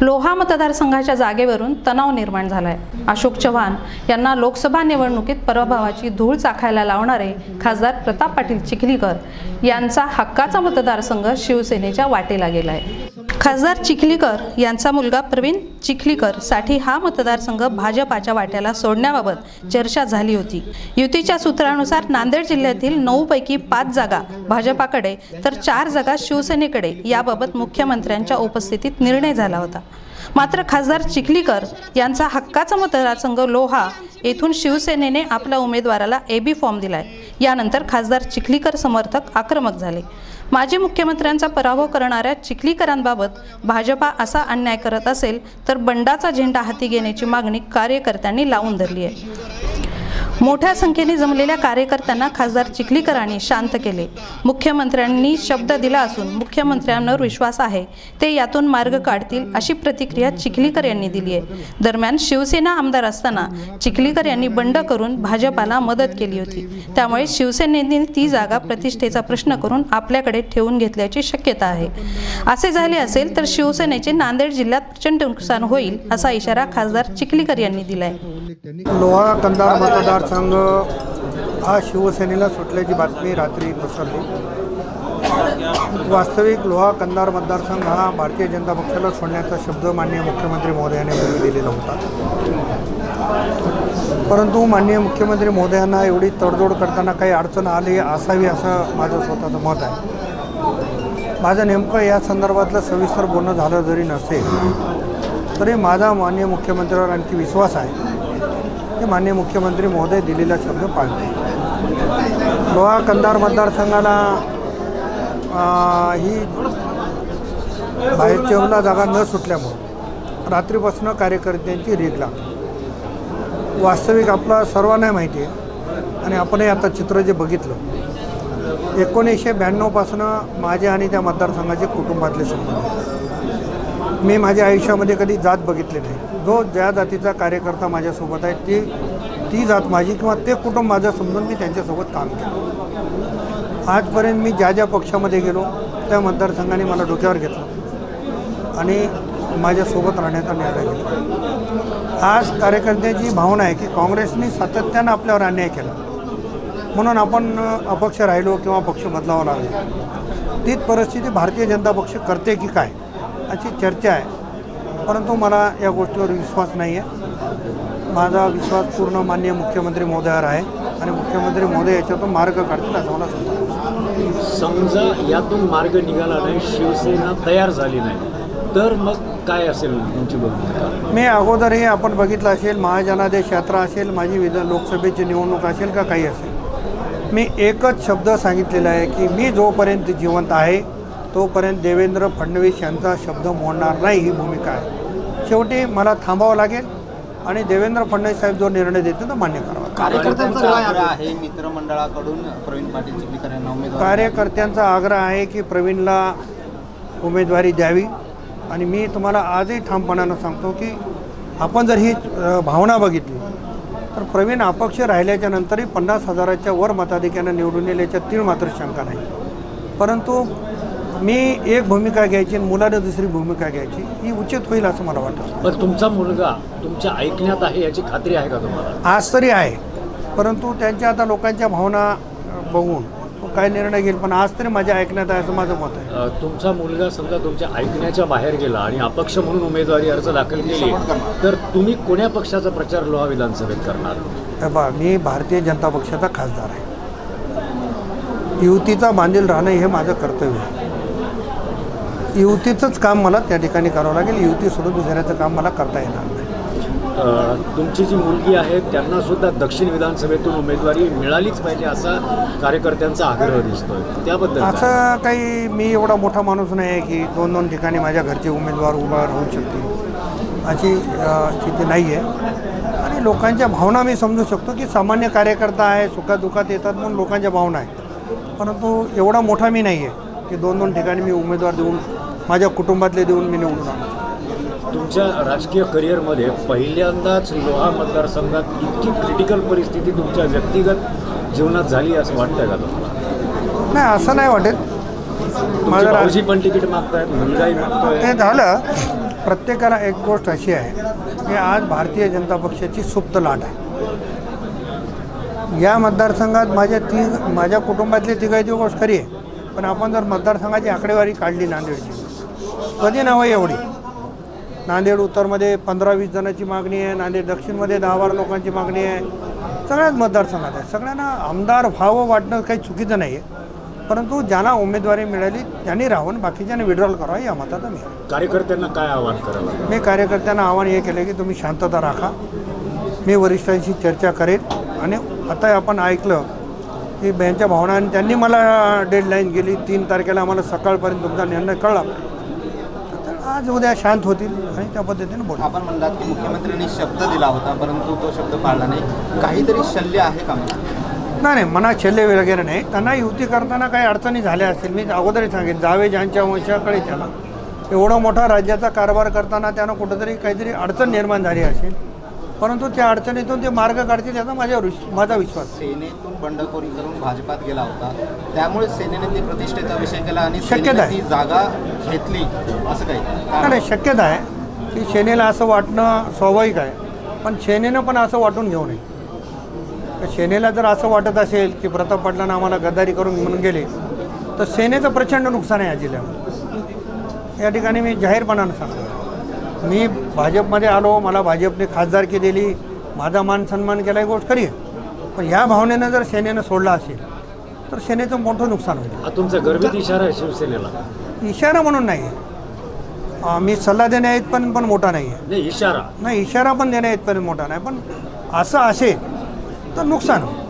लोहा मतदारसंघाच्या जागेवरून तणाव निर्माण झालाय. अशोक चव्हाण यांना लोकसभा निवडणुकीत पराभवाची धूळ चाखायला लावणारे खासदार प्रताप पाटील चिखलीकर यांचा हक्काचा मतदारसंघ शिवसेनेच्या वाटेला गेलाय. खासदार चिखलीकर यांचा मुलगा प्रवीण चिखलीकरसाठी हा मतदारसंघ भाजपाच्या वाट्याला सोडण्याबाबत चर्चा झाली होती. युतीच्या सूत्रानुसार नांदेड जिल्ह्यातील नऊ पैकी पाच जागा भाजपाकडे तर चार जागा शिवसेनेकडे याबाबत मुख्यमंत्र्यांच्या उपस्थितीत निर्णय झाला होता. मात्र खासदार चिखलीकर यांचा हक्काचा मतदारसंघ लोहा येथून शिवसेनेने आपल्या उमेदवाराला एबी फॉर्म दिलाय. यानंतर खासदार चिखलीकर समर्थक आक्रमक झाले. माजी मुख्यमंत्र्यांचा पराभव करणाऱ्या चिखलीकरांबाबत भाजपा असा अन्याय करत असेल तर बंडाचा झेंडा हाती घेण्याची मागणी कार्यकर्त्यांनी लावून धरली आहे. मोठ्या संख्येने जमलेल्या कार्यकर्त्यांना खासदार चिखलीकरांनी शांत केले. मुख्यमंत्र्यांनी शब्द दिला असून मुख्यमंत्र्यांवर विश्वास आहे. ते यातून मार्ग काढतील अशी प्रतिक्रिया चिखलीकर यांनी दिली आहे. दरम्यान शिवसेना आमदार असताना चिखलीकर यांनी बंड करून भाजपाला मदत केली होती. त्यामुळे शिवसेनेने ती जागा प्रतिष्ठेचा प्रश्न करून आपल्याकडे ठेवून घेतल्याची शक्यता आहे. असे झाले असेल तर शिवसेनेचे नांदेड जिल्ह्यात प्रचंड नुकसान होईल असा इशारा खासदार चिखलीकर यांनी दिलाय. लोहा कंधार संघ हा शिवसेनेला सुटल्याची बातमी रात्री पसरली. वास्तविक लोहा कंधार मतदारसंघ हा भारतीय जनता पक्षाला सोडण्याचा शब्द माननीय मुख्यमंत्री महोदयाने पूर्वी दिलेला होता. परंतु माननीय मुख्यमंत्री महोदयांना एवढी तडजोड करताना काही अडचण आली असावी असं माझं स्वतःचं मत आहे. माझं नेमकं या संदर्भातलं सविस्तर बोलणं झालं जरी नसेल तरी माझा माननीय मुख्यमंत्र्यावर आणखी विश्वास आहे. हे माननीय मुख्यमंत्री महोदय दिलेला शब्द पाळते लोहा कंधार मतदारसंघाला ही बाहेरच्या जागा न सुटल्यामुळं रात्रीपासून कार्यकर्त्यांची रेग लागली वास्तविक आपला सर्वांना माहिती आहे आणि आपणही आता चित्र जे बघितलं एकोणीसशे ब्याण्णवपासून माझे आणि त्या मतदारसंघाचे कुटुंबातले संबंध आहेत. मी माझ्या आयुष्यामध्ये कधी जात बघितली नाही. जो ज्या जातीचा कार्यकर्ता माझ्यासोबत आहे ती ती जात माझी किंवा ते कुटुंब माझं समजून मी त्यांच्यासोबत काम केलं. आजपर्यंत मी ज्या ज्या पक्षामध्ये गेलो त्या मतदारसंघाने मला डोक्यावर घेतलं आणि माझ्यासोबत राहण्याचा निर्णय घेतला. आज कार्यकर्त्याची भावना आहे की काँग्रेसने सातत्यानं आपल्यावर अन्याय केला. म्हणून आपण अपक्ष राहिलो किंवा पक्ष बदलावा लागलो. तीच परिस्थिती भारतीय जनता पक्ष करते की काय? अशी चर्चा आहे. परंतु मला या गोष्टीवर विश्वास नाही आहे माझा विश्वास पूर्ण माननीय मुख्यमंत्री महोदयावर आहे आणि मुख्यमंत्री महोदय याच्यातून मार्ग काढतील असं मला समजा यातून मार्ग निघाला नाही शिवसेना तयार झाली नाही तर मग काय असेल तुमची भूमिका? मी अगोदरही आपण बघितलं असेल महाजनादेश यात्रा असेल माझी विधान लोकसभेची निवडणूक असेल का काही असेल. मी एकच शब्द सांगितलेला आहे की मी जोपर्यंत जिवंत आहे तोपर्यंत देवेंद्र फडणवीस यांचा शब्द मोडणार नाही ही भूमिका आहे. शेवटी मला थांबावं लागेल आणि देवेंद्र फडणवीस साहेब जो निर्णय देतील तो मान्य करावा कार्यकर्त्यांचा आग्रह आहे. मित्रमंडळाकडून प्रवीण पाटील चिखलीकर यांना उमेदवार. कार्यकर्त्यांचा आग्रह आहे की प्रवीणला उमेदवारी द्यावी. आणि मी तुम्हाला आजही ठामपणानं सांगतो की आपण जर ही भावना बघितली तर प्रवीण अपक्ष राहिल्याच्या नंतरही पन्नास हजाराच्या वर मताधिक्यानं निवडून येईल याच्यात तीळ मात्र शंका नाही. परंतु मी एक भूमिका घ्यायची आणि मुलानं दुसरी भूमिका घ्यायची ही उचित होईल असं मला वाटतं. पण तुमचा मुलगा तुमच्या ऐकण्यात आहे याची खात्री आहे का तुम्हाला? आज तरी आहे. परंतु त्यांच्या आता लोकांच्या भावना बघून तो काय निर्णय घेईल पण आज तरी माझ्या ऐकण्यात आहे असं माझं मत आहे. अ, तुमचा मुलगा समजा तुमच्या ऐकण्याच्या बाहेर गेला आणि अपक्ष म्हणून उमेदवारी अर्ज दाखल केली तर तुम्ही कोण्या पक्षाचा प्रचार लोहा विधानसभेत करणार? हे पहा मी भारतीय जनता पक्षाचा खासदार आहे. युतीचा बांधील राहणं हे माझं कर्तव्य आहे. युतीचंच काम मला त्या ठिकाणी करावं लागेल. युती सोडून दुसऱ्याचं काम मला करता येणार नाही. तुमची जी मुलगी आहे त्यांना सुद्धा दक्षिण विधानसभेतून उमेदवारी मिळालीच पाहिजे असा कार्यकर्त्यांचा आग्रह दिसतोय. त्याबद्दल? असं काही मी एवढा मोठा माणूस नाही आहे की दोन दोन ठिकाणी माझ्या घरचे उमेदवार उभा राहू शकतील. अशी स्थिती नाही आहे. आणि लोकांच्या भावना मी समजू शकतो की सामान्य कार्यकर्ता आहे सुखादुखात येतात म्हणून लोकांच्या भावना आहेत. परंतु एवढा मोठा मी नाही आहे. की दोन दोन ठिकाणी मी उमेदवार देऊन माझ्या कुटुंबातले देऊन मी निवडून आणू तुमच्या राजकीय करिअरमध्ये पहिल्यांदाच लोहा मतदारसंघात इतकी क्रिटिकल परिस्थिती तुमच्या व्यक्तिगत जीवनात झाली असं वाटतंय का तुम्हाला? नाही असं नाही वाटत माझं रा- भाऊजी पण तिकीट मागतायत मुलगाही मागतोय. ते झालं. प्रत्येकाला एक गोष्ट अशी आहे की आज भारतीय जनता पक्षाची सुप्त लाट आहे. या मतदारसंघात माझ्या ती माझ्या कुटुंबातली तिघायची गोष्ट खरी आहे. पण आपण जर मतदारसंघाची आकडेवारी काढली नांदेडची कधी नावं एवढी. नांदेड उत्तरमध्ये पंधरा वीस जणांची मागणी आहे नांदेड दक्षिणमध्ये दहा बारा लोकांची मागणी आहे. सगळ्याच मतदारसंघात आहे. सगळ्यांना आमदार व्हावं वाटणं काही चुकीचं नाही आहे परंतु ज्यांना उमेदवारी मिळाली त्यांनी राहून बाकीच्यांनी विड्रॉल करावं या मताचा मी. कार्यकर्त्यांना काय आवाहन करावं? मी कार्यकर्त्यांना आव्हान हे केलं की तुम्ही शांतता राखा. मी वरिष्ठांशी चर्चा करेन. आणि आता आपण ऐकलं की यांच्या भावनांनी त्यांनी मला डेडलाईन गेली तीन तारखेला आम्हाला सकाळपर्यंत तुमचा निर्णय कळला. आज उद्या शांत होतील आणि त्या पद्धतीने बोलू आपण म्हणलात की मुख्यमंत्र्यांनी शब्द दिला होता परंतु तो शब्द पाळला नाही. काहीतरी शल्य आहे का नाही नाही मनात छल्ले वगैरे नाही. त्यांना युती करताना काही अडचणी झाल्या असतील मी अगोदरही सांगेन. जावे ज्यांच्या वंशाकडे त्याला. एवढा मोठा राज्याचा कारभार करताना त्यानं कुठंतरी काहीतरी अडचण निर्माण झाली असेल. परंतु त्या अडचणीतून ते मार्ग काढतील याचा माझ्यावर विश्व- माझा विश्वास. सेनेतून बंडखोरी करून भाजपात गेला होता. त्यामुळे सेनेने ती प्रतिष्ठेचा विषय केला आणि शक्यता आहे. जागा घेतली असं काही? नाही, शक्यता आहे की सेनेला असं वाटणं स्वाभाविक आहे. पण सेनेनं पण असं वाटून घेऊ नये. तर सेनेला जर असं वाटत असेल की प्रताप पाटलांना आम्हाला गद्दारी करून म्हणून गेले तर सेनेचं प्रचंड नुकसान आहे या जिल्ह्यामध्ये. या ठिकाणी मी जाहीरपणानं सांगतो. मी भाजपमध्ये आलो मला भाजपने खासदारकी दिली माझा मान सन्मान केला ही गोष्ट खरी आहे. पण ह्या भावनेनं जर सेनेनं सोडला असेल तर सेनेचं मोठं नुकसान होईल. हा तुमचा गर्भित इशारा आहे शिवसेनेला. इशारा म्हणून नाही. मी सल्ला देण्या इथपर्यंत पण मोठा नाही आहे. नाही इशारा. नाही इशारा पण देण्या इथपर्यंत मोठा नाही. पण असं असेल तर नुकसान होईल.